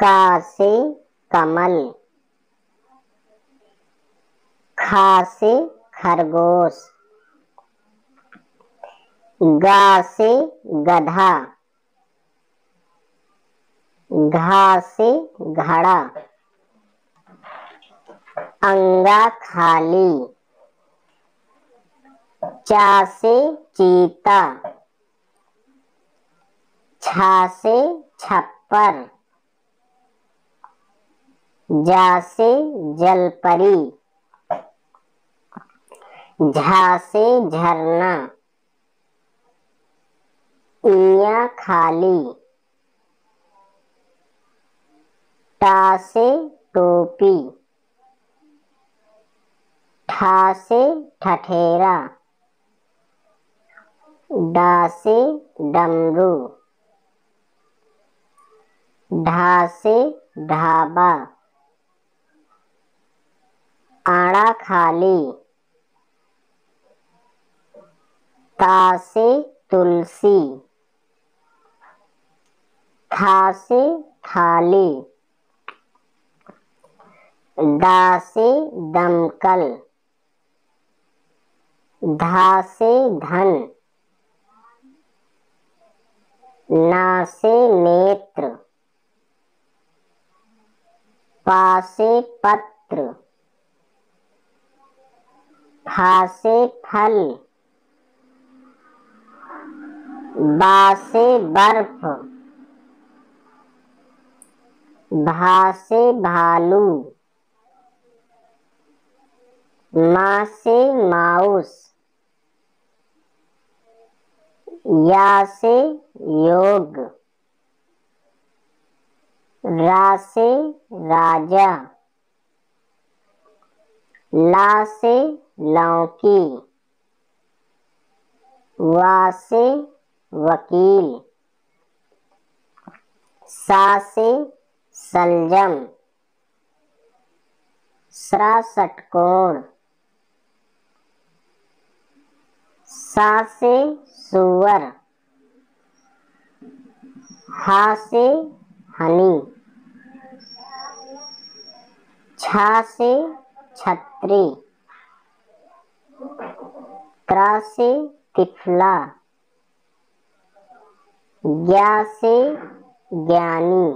का से कमल खा से खरगोश गा से गधा घा से घड़ा, अंगा खाली चा से चीता छा से छप्पर। जा से जलपरी झा से झरना। इया खाली। टा से टोपी। ठा से ठठेरा। डा से डमरू। ढा से ढाबा। आड़ा खाली। ता से तुलसी। था से थाली। दा दमकल। धा से धन। ना से नेत्र। पा से पत्र। फा से फल बा से बर्फ़ भा से भालू माँ से माउस या से योग रा से राजा ला से लौकी। वा से वकील। सा से सलजम। सरा षटकोण सा से सुअर। हा से हनी। छा से छतरी। त्रा से तिफला ज्ञा से ज्ञानी।